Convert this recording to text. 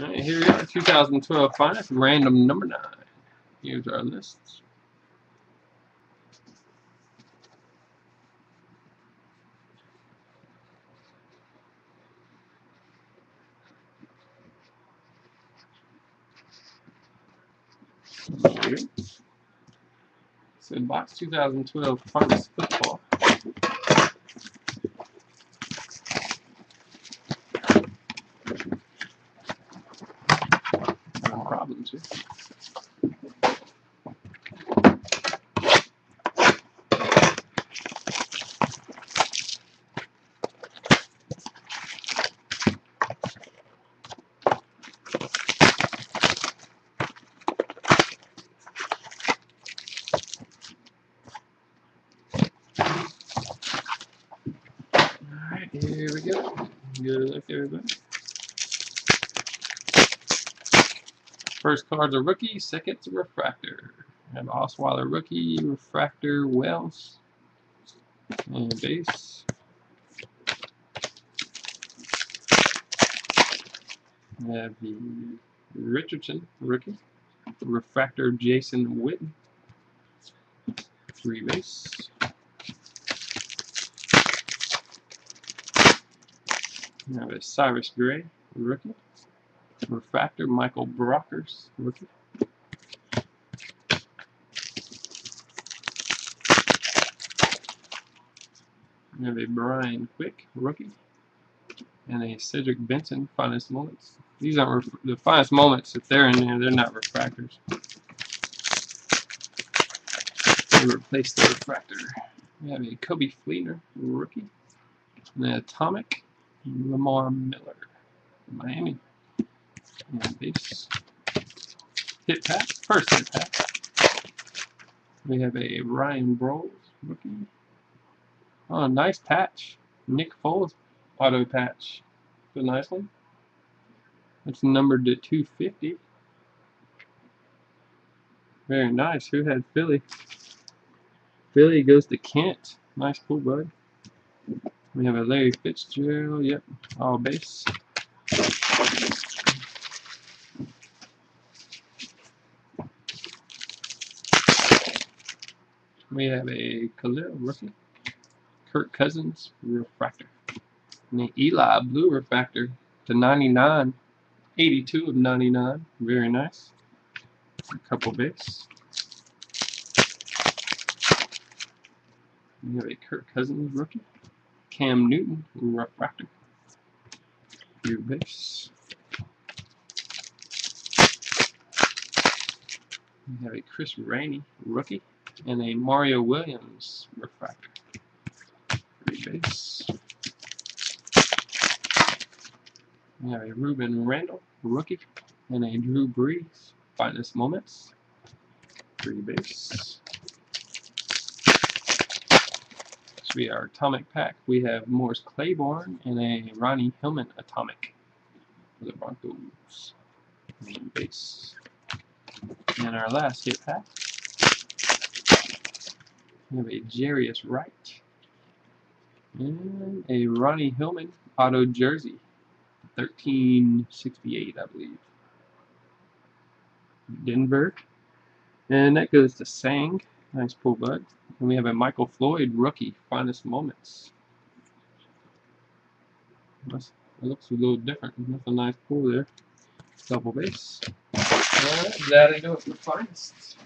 Alright, here we are, 2012 Finest, random number 9. Here's our lists. Here. So box 2012 Finest Football. Problems here. Alright, here we go. Good luck, everybody. First card's a rookie, second's a refractor. We have Osweiler rookie, refractor Wells, and base. Have the Richardson rookie, refractor Jason Witten, three base. Have a Cyrus Gray rookie. Refractor Michael Brockers rookie. We have a Brian Quick rookie. And a Cedric Benson finest moments. These aren't the finest moments. If they're in there, they're not refractors. They replace the refractor. We have a Coby Fleener rookie. And an Atomic Lamar Miller, Miami. Base. Hit pack, first hit pack. We have a Ryan Broyles rookie. Oh, nice patch. Nick Foles auto patch. It's a nice one. It's numbered to 250. Very nice. Who had Philly? Philly goes to Kent. Nice pull, bud. We have a Larry Fitzgerald, yep, all base. We have a Khalil rookie, Kirk Cousins refractor, and an Eli blue refractor to 99, 82 of 99, very nice. A couple base. We have a Kirk Cousins rookie. Cam Newton, refractor. Your base. We have a Chris Rainey, rookie, and a Mario Williams, refractor. Three base. We have a Rueben Randle, rookie, and a Drew Brees, finest moments. Three base. we our atomic pack. We have Morris Claiborne and a Ronnie Hillman atomic for the Broncos. Main base. And our last hit pack. We have a Jarius Wright. And a Ronnie Hillman auto jersey. 1368, I believe. Denver. And that goes to Sang. Nice pull, bud. And we have a Michael Floyd rookie, finest moments. That's, that looks a little different. That's a nice pull there. Double base. That'll do it for finest.